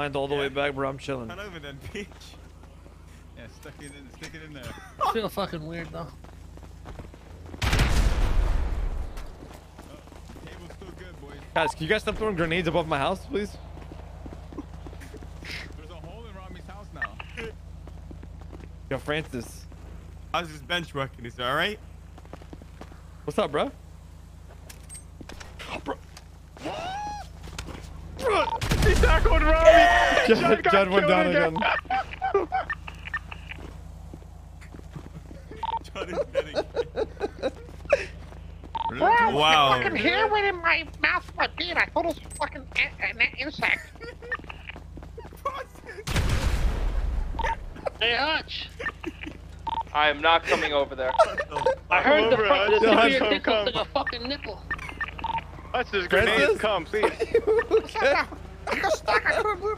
Mine's all the Yeah. way back, bro. I'm chilling. Turn over then, bitch. Yeah, stuck it in, stick it in there. I feel fucking weird though. Cable's still good, boys. Guys, can you guys stop throwing grenades above my house, please? There's a hole in Ramee's house now. Yo, Francis. How's this bench working? Is it alright? What's up, bro? Bro. He tackled Ramee. Judd, got Judd went down again. again. John is getting Wow. Wow. fucking hair went in my mouth, my beard. I thought it was a fucking an insect. Hey Hutch, I am not coming over there. I heard the over, front Hutch. the tip of Hutch, your dick like a fucking nipple. Let's just Francis? grenades come, please. Так а что, какой мы